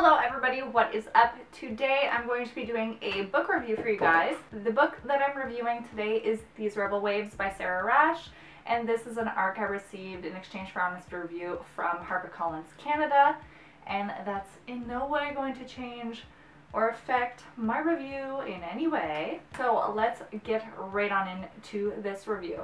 Hello everybody, what is up? Today I'm going to be doing a book review for you guys. The book that I'm reviewing today is These Rebel Waves by Sara Raasch, and this is an ARC I received in exchange for honest review from HarperCollins Canada, and that's in no way going to change or affect my review in any way. So let's get right on into this review.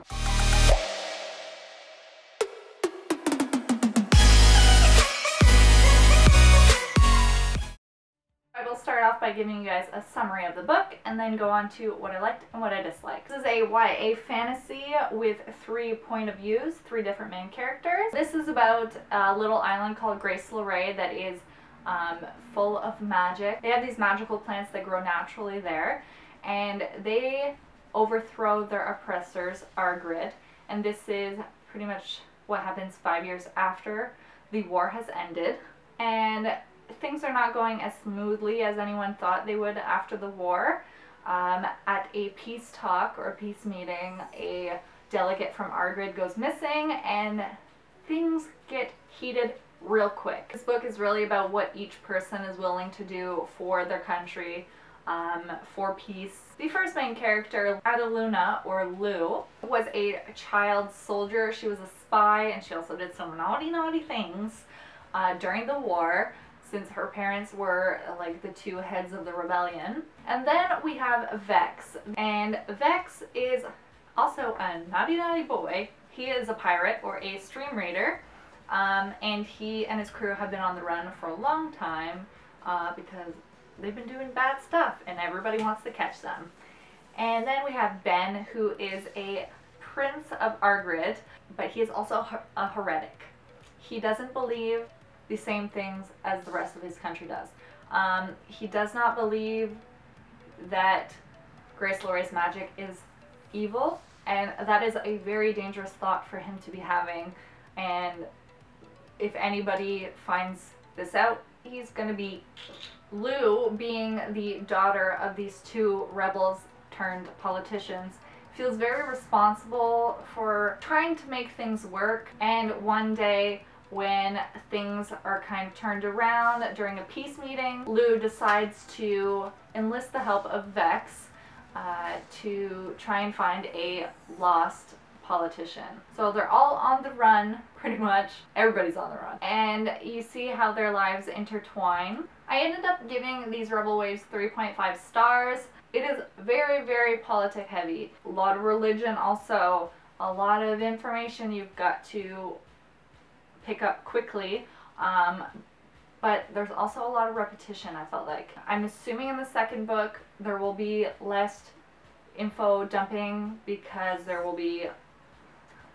Off by giving you guys a summary of the book and then go on to what I liked and what I disliked. This is a YA fantasy with three point of views, three different main characters. This is about a little island called Grace Loray that is um, full of magic. They have these magical plants that grow naturally there and they overthrow their oppressors, Argrid, and this is pretty much what happens five years after the war has ended. And things are not going as smoothly as anyone thought they would after the war. Um, at a peace talk or peace meeting, a delegate from Argrid goes missing and things get heated real quick. This book is really about what each person is willing to do for their country, um, for peace. The first main character, Adaluna, or Lou, was a child soldier. She was a spy and she also did some naughty, naughty things uh, during the war since her parents were like the two heads of the rebellion. And then we have Vex. And Vex is also a naughty naughty boy. He is a pirate or a stream raider. Um, and he and his crew have been on the run for a long time uh, because they've been doing bad stuff and everybody wants to catch them. And then we have Ben, who is a prince of Argrid, but he is also a heretic. He doesn't believe the same things as the rest of his country does. Um, he does not believe that Grace Loray's magic is evil, and that is a very dangerous thought for him to be having. And if anybody finds this out, he's going to be Lou, being the daughter of these two rebels turned politicians, feels very responsible for trying to make things work. And one day, when things are kind of turned around during a peace meeting, Lou decides to enlist the help of Vex uh, to try and find a lost politician. So they're all on the run, pretty much. Everybody's on the run. And you see how their lives intertwine. I ended up giving these Rebel Waves 3.5 stars. It is very, very politic heavy. A lot of religion also. A lot of information you've got to pick up quickly. Um, but there's also a lot of repetition, I felt like. I'm assuming in the second book there will be less info dumping because there will be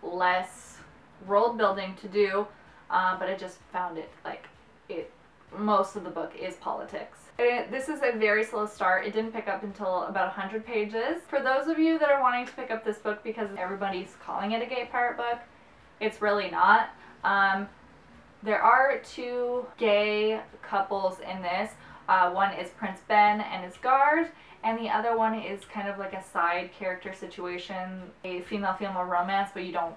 less world building to do, uh, but I just found it like it. Most of the book is politics. It, this is a very slow start. It didn't pick up until about 100 pages. For those of you that are wanting to pick up this book because everybody's calling it a gay pirate book, it's really not. Um, there are two gay couples in this. Uh, one is Prince Ben and his guard, and the other one is kind of like a side character situation, a female-female romance, but you don't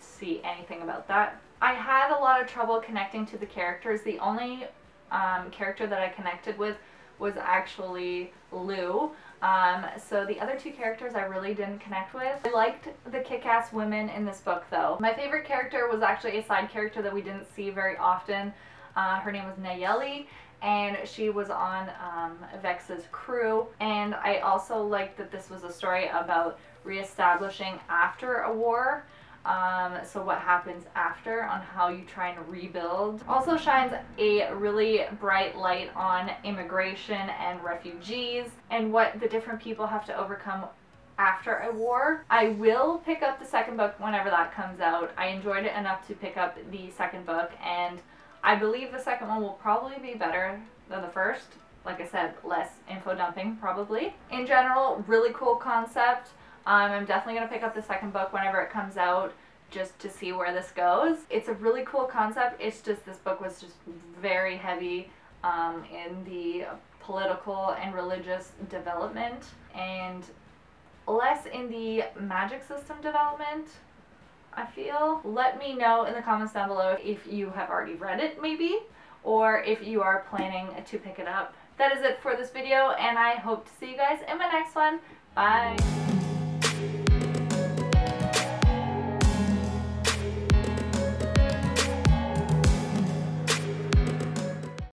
see anything about that. I had a lot of trouble connecting to the characters. The only um, character that I connected with was actually Lou. Um, so the other two characters I really didn't connect with. I liked the kick-ass women in this book though. My favorite character was actually a side character that we didn't see very often. Uh, her name was Nayeli and she was on um, Vex's crew and I also liked that this was a story about reestablishing after a war um, so what happens after on how you try and rebuild. Also shines a really bright light on immigration and refugees and what the different people have to overcome after a war. I will pick up the second book whenever that comes out. I enjoyed it enough to pick up the second book and I believe the second one will probably be better than the first. Like I said, less info dumping probably. In general, really cool concept. Um, I'm definitely going to pick up the second book whenever it comes out just to see where this goes. It's a really cool concept. It's just this book was just very heavy um, in the political and religious development and less in the magic system development. I feel. Let me know in the comments down below if you have already read it maybe or if you are planning to pick it up. That is it for this video, and I hope to see you guys in my next one. Bye!